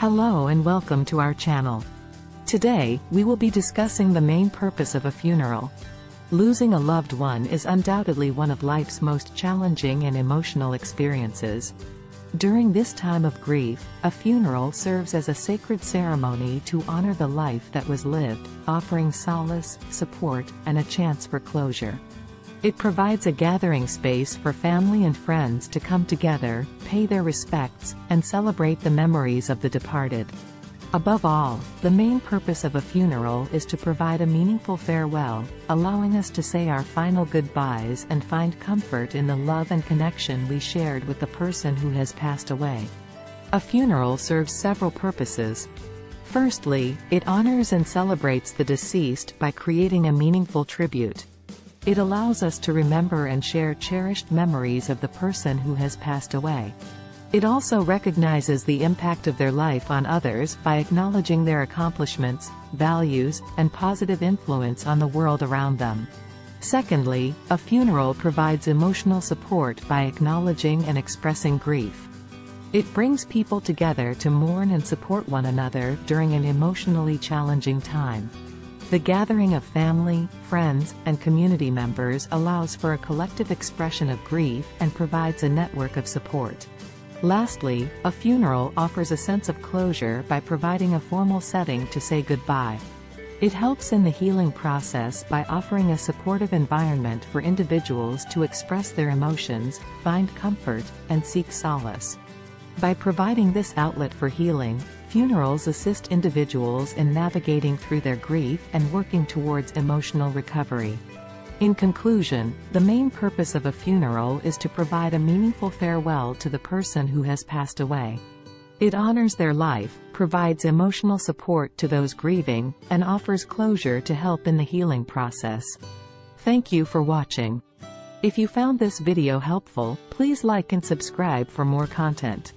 Hello and welcome to our channel. Today, we will be discussing the main purpose of a funeral. Losing a loved one is undoubtedly one of life's most challenging and emotional experiences. During this time of grief, a funeral serves as a sacred ceremony to honor the life that was lived, offering solace, support, and a chance for closure. It provides a gathering space for family and friends to come together, pay their respects, and celebrate the memories of the departed. Above all, the main purpose of a funeral is to provide a meaningful farewell, allowing us to say our final goodbyes and find comfort in the love and connection we shared with the person who has passed away. A funeral serves several purposes. Firstly, it honors and celebrates the deceased by creating a meaningful tribute. It allows us to remember and share cherished memories of the person who has passed away. It also recognizes the impact of their life on others by acknowledging their accomplishments, values, and positive influence on the world around them. Secondly, a funeral provides emotional support by acknowledging and expressing grief. It brings people together to mourn and support one another during an emotionally challenging time. The gathering of family, friends, and community members allows for a collective expression of grief and provides a network of support. Lastly, a funeral offers a sense of closure by providing a formal setting to say goodbye. It helps in the healing process by offering a supportive environment for individuals to express their emotions, find comfort, and seek solace. By providing this outlet for healing, funerals assist individuals in navigating through their grief and working towards emotional recovery. In conclusion, the main purpose of a funeral is to provide a meaningful farewell to the person who has passed away. It honors their life, provides emotional support to those grieving, and offers closure to help in the healing process. Thank you for watching. If you found this video helpful, please like and subscribe for more content.